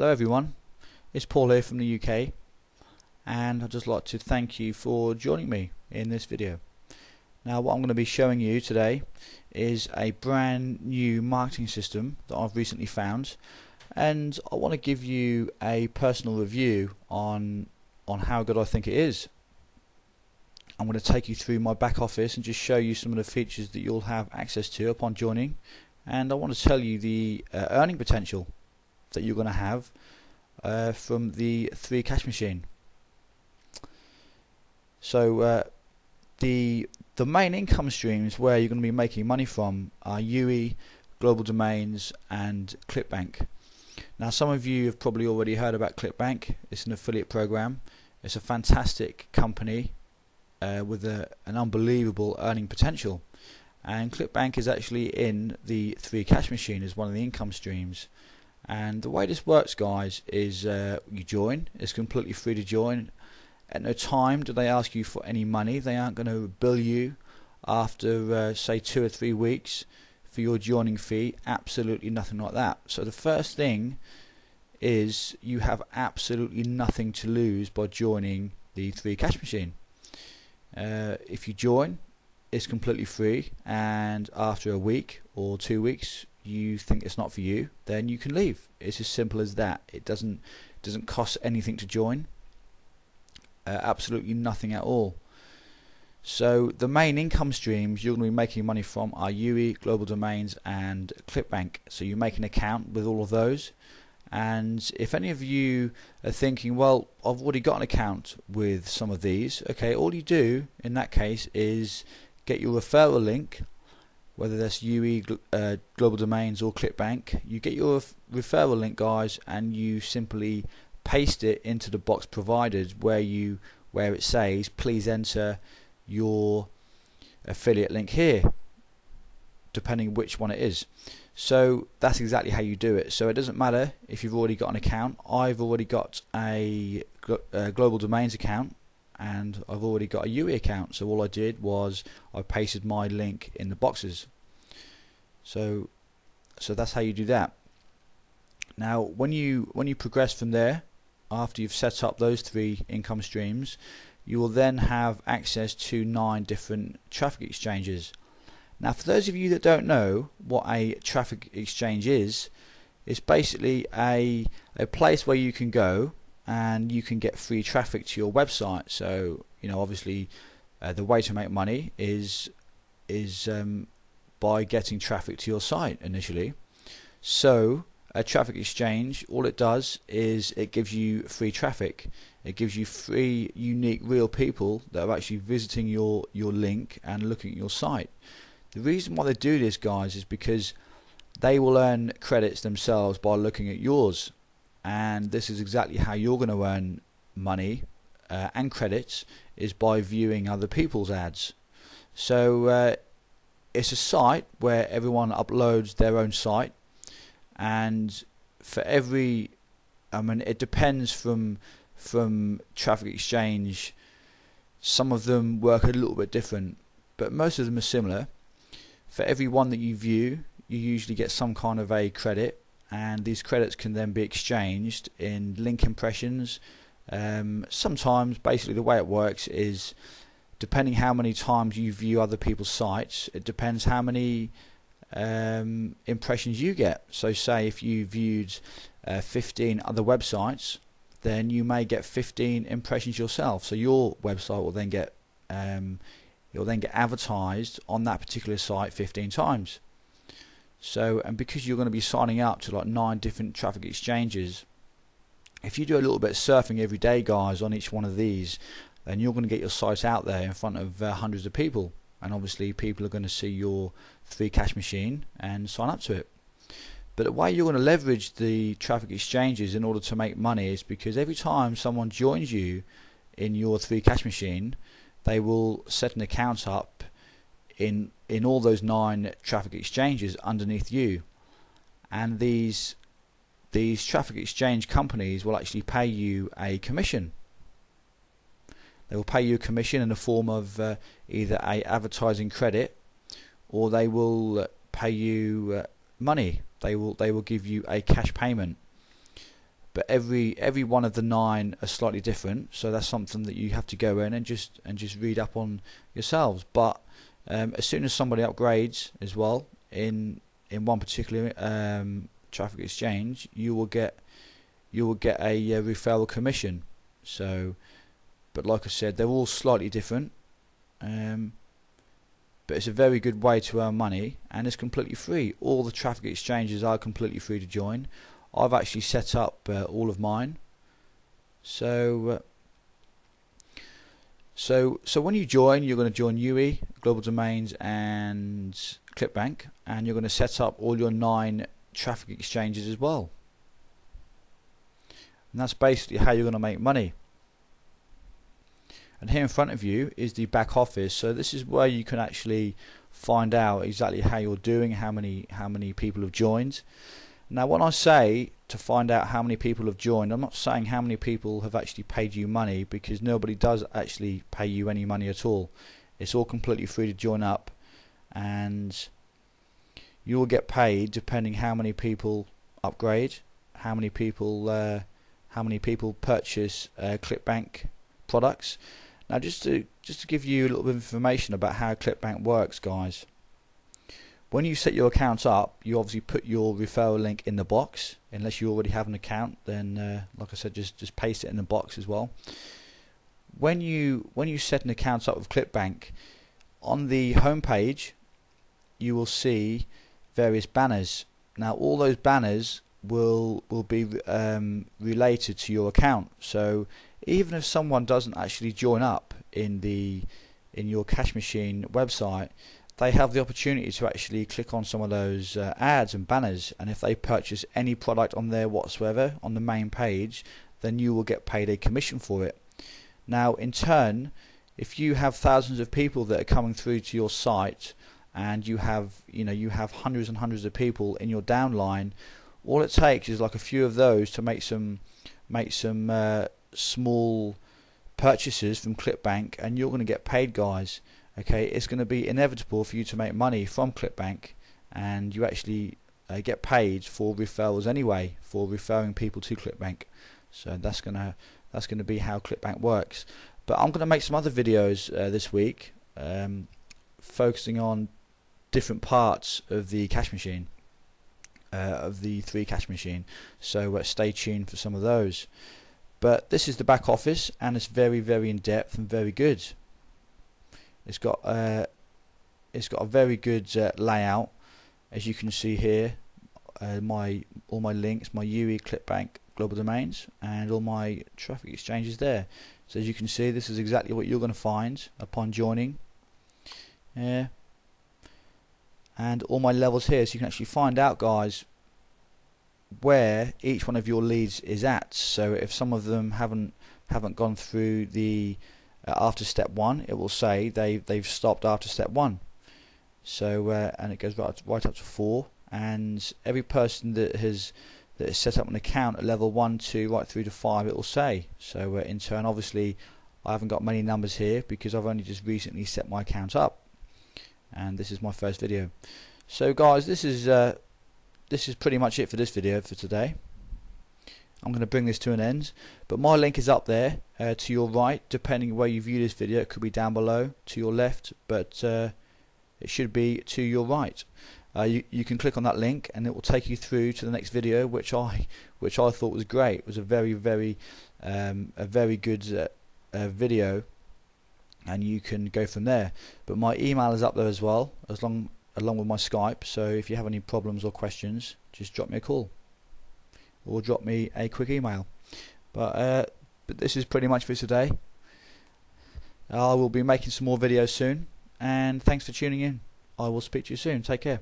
Hello everyone, it's Paul here from the UK and I'd just like to thank you for joining me in this video. Now what I'm going to be showing you today is a brand new marketing system that I've recently found and I want to give you a personal review on on how good I think it is. I'm going to take you through my back office and just show you some of the features that you'll have access to upon joining and I want to tell you the uh, earning potential that you're going to have uh, from the 3 cash machine. So uh, the the main income streams where you're going to be making money from are Yuwie, Global Domains and ClickBank. Now some of you have probably already heard about ClickBank. It's an affiliate program. It's a fantastic company uh, with a, an unbelievable earning potential. And ClickBank is actually in the 3 cash machine as one of the income streams. And the way this works, guys, is uh, you join. It's completely free to join. At no time do they ask you for any money. They aren't going to bill you after, uh, say, two or three weeks for your joining fee. Absolutely nothing like that. So the first thing is you have absolutely nothing to lose by joining the 3 cash machine. Uh, if you join, it's completely free, and after a week or two weeks, you think it's not for you, then you can leave. It's as simple as that. It doesn't doesn't cost anything to join. Uh, absolutely nothing at all. So the main income streams you're going to be making money from are Yuwie, Global Domains, and ClickBank. So you make an account with all of those. And if any of you are thinking, well, I've already got an account with some of these, okay, all you do in that case is get your referral link whether that's Yuwie, uh, Global Domains or ClickBank. You get your referral link, guys, and you simply paste it into the box provided where you where it says please enter your affiliate link here depending which one it is. So that's exactly how you do it. So it doesn't matter if you've already got an account. I've already got a, a uh, global domains account and I've already got a Yuwie account. So all I did was I pasted my link in the boxes. So so that's how you do that. Now when you when you progress from there after you've set up those three income streams you will then have access to nine different traffic exchanges. Now for those of you that don't know what a traffic exchange is it's basically a a place where you can go and you can get free traffic to your website. So you know, obviously, uh, the way to make money is is um, by getting traffic to your site initially. So a traffic exchange, all it does is it gives you free traffic. It gives you free, unique, real people that are actually visiting your your link and looking at your site. The reason why they do this, guys, is because they will earn credits themselves by looking at yours and this is exactly how you're going to earn money uh, and credits is by viewing other people's ads. So uh, it's a site where everyone uploads their own site and for every I mean it depends from from traffic exchange. Some of them work a little bit different but most of them are similar. For every one that you view you usually get some kind of a credit and these credits can then be exchanged in link impressions. Um, sometimes, basically, the way it works is depending how many times you view other people's sites, it depends how many um, impressions you get. So, say if you viewed uh, 15 other websites, then you may get 15 impressions yourself. So your website will then get um, you'll then get advertised on that particular site 15 times. So, and because you're going to be signing up to like nine different traffic exchanges, if you do a little bit of surfing every day, guys, on each one of these, then you're going to get your site out there in front of uh, hundreds of people. And obviously, people are going to see your free cash machine and sign up to it. But the way you're going to leverage the traffic exchanges in order to make money is because every time someone joins you in your three cash machine, they will set an account up in in all those nine traffic exchanges underneath you and these these traffic exchange companies will actually pay you a commission they will pay you a commission in the form of uh, either a advertising credit or they will pay you uh, money they will they will give you a cash payment but every every one of the nine are slightly different. So that's something that you have to go in and just and just read up on yourselves. But um, as soon as somebody upgrades as well in in one particular um, traffic exchange, you will get you will get a, a referral commission. So, but like I said, they're all slightly different. Um, but it's a very good way to earn money and it's completely free. All the traffic exchanges are completely free to join. I've actually set up uh, all of mine. So, uh, so, so when you join, you're going to join Yuwie, Global Domains, and ClickBank, and you're going to set up all your nine traffic exchanges as well. And that's basically how you're going to make money. And here in front of you is the back office so this is where you can actually find out exactly how you're doing how many how many people have joined. Now when I say to find out how many people have joined I'm not saying how many people have actually paid you money because nobody does actually pay you any money at all it's all completely free to join up and you will get paid depending how many people upgrade how many people uh, how many people purchase uh, ClickBank products now just to just to give you a little bit of information about how ClickBank works guys. When you set your account up, you obviously put your referral link in the box. Unless you already have an account, then uh, like I said, just just paste it in the box as well. When you when you set an account up with ClickBank, on the home page, you will see various banners. Now all those banners will will be um, related to your account. So even if someone doesn't actually join up in the in your cash machine website they have the opportunity to actually click on some of those uh, ads and banners and if they purchase any product on there whatsoever on the main page then you will get paid a commission for it now in turn if you have thousands of people that are coming through to your site and you have you know you have hundreds and hundreds of people in your downline all it takes is like a few of those to make some make some uh, small purchases from ClickBank and you're going to get paid guys okay? It's going to be inevitable for you to make money from ClickBank and you actually uh, get paid for referrals anyway for referring people to ClickBank. So that's gonna that's gonna be how ClickBank works. But I'm gonna make some other videos uh, this week um, focusing on different parts of the cash machine uh, of the three cash machine. So uh, stay tuned for some of those. But this is the back office and it's very very in depth and very good. It's got uh, it's got a very good uh, layout as you can see here uh, my all my links my Yuwie ClickBank global domains and all my traffic exchanges there so as you can see this is exactly what you're going to find upon joining yeah and all my levels here so you can actually find out guys where each one of your leads is at. So if some of them haven't haven't gone through the uh, after step one, it will say they they've stopped after step one. So uh, and it goes right right up to four, and every person that has that has set up an account at level one, two, right through to five, it will say. So uh, in turn, obviously, I haven't got many numbers here because I've only just recently set my account up, and this is my first video. So guys, this is uh, this is pretty much it for this video for today. I'm going to bring this to an end but my link is up there uh, to your right depending where you view this video it could be down below to your left but uh, it should be to your right uh, you, you can click on that link and it will take you through to the next video which I which I thought was great it was a very very um, a very good uh, uh, video and you can go from there but my email is up there as well as long along with my Skype. So if you have any problems or questions, just drop me a call or drop me a quick email. But uh, but this is pretty much for today. I will be making some more videos soon, and thanks for tuning in. I will speak to you soon. Take care.